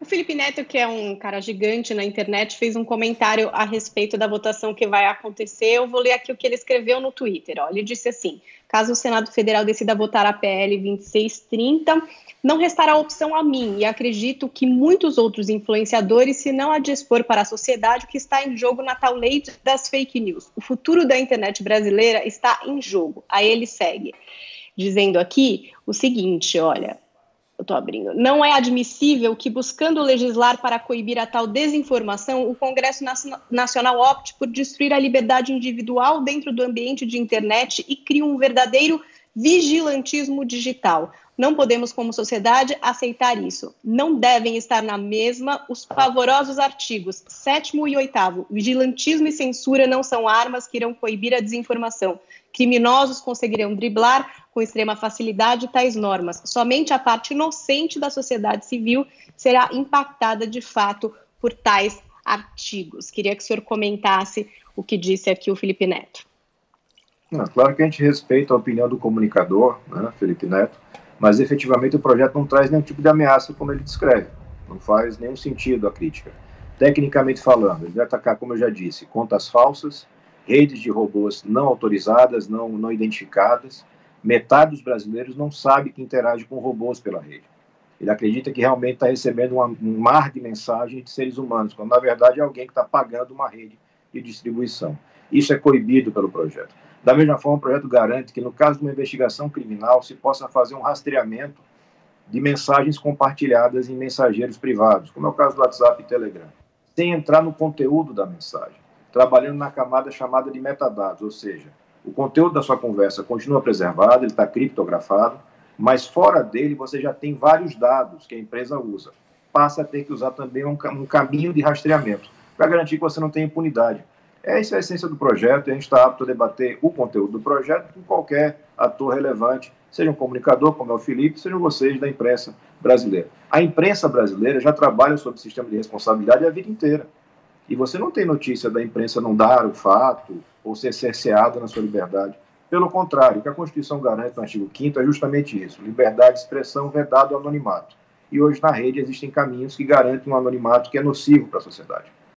O Felipe Neto, que é um cara gigante na internet, fez um comentário a respeito da votação que vai acontecer. Eu vou ler aqui o que ele escreveu no Twitter. Ó. Ele disse assim: caso o Senado Federal decida votar a PL 2630, não restará opção a mim, e acredito que muitos outros influenciadores, se não a dispor para a sociedade, que está em jogo na tal lei das fake news. O futuro da internet brasileira está em jogo. Aí ele segue, dizendo aqui o seguinte: olha eu estou abrindo. Não é admissível que, buscando legislar para coibir a tal desinformação, o Congresso Nacional opte por destruir a liberdade individual dentro do ambiente de internet e crie um verdadeiro vigilantismo digital. Não podemos, como sociedade, aceitar isso. Não devem estar na mesma os pavorosos artigos 7 e 8. Vigilantismo e censura não são armas que irão coibir a desinformação. Criminosos conseguirão driblar com extrema facilidade tais normas. Somente a parte inocente da sociedade civil será impactada de fato por tais artigos. Queria que o senhor comentasse o que disse aqui o Felipe Neto. Não, claro que a gente respeita a opinião do comunicador, né, Felipe Neto, mas efetivamente o projeto não traz nenhum tipo de ameaça como ele descreve. Não faz nenhum sentido a crítica. Tecnicamente falando, ele vai atacar, como eu já disse, contas falsas, redes de robôs não autorizadas, não, não identificadas. Metade dos brasileiros não sabe que interage com robôs pela rede. Ele acredita que realmente está recebendo uma, um mar de mensagens de seres humanos, quando na verdade é alguém que está pagando uma rede de distribuição. Isso é coibido pelo projeto. Da mesma forma, o projeto garante que, no caso de uma investigação criminal, se possa fazer um rastreamento de mensagens compartilhadas em mensageiros privados, como é o caso do WhatsApp e Telegram, sem entrar no conteúdo da mensagem trabalhando na camada chamada de metadados, ou seja, o conteúdo da sua conversa continua preservado, ele está criptografado, mas fora dele você já tem vários dados que a empresa usa. Passa a ter que usar também um, um caminho de rastreamento, para garantir que você não tenha impunidade. Essa é a essência do projeto e a gente está apto a debater o conteúdo do projeto com qualquer ator relevante, seja um comunicador, como é o Felipe, sejam vocês da imprensa brasileira. A imprensa brasileira já trabalha sobre o sistema de responsabilidade a vida inteira e você não tem notícia da imprensa não dar o fato ou ser cerceada na sua liberdade. Pelo contrário, o que a Constituição garante no artigo 5 é justamente isso: liberdade de expressão vedado ao anonimato. E hoje na rede existem caminhos que garantem um anonimato que é nocivo para a sociedade.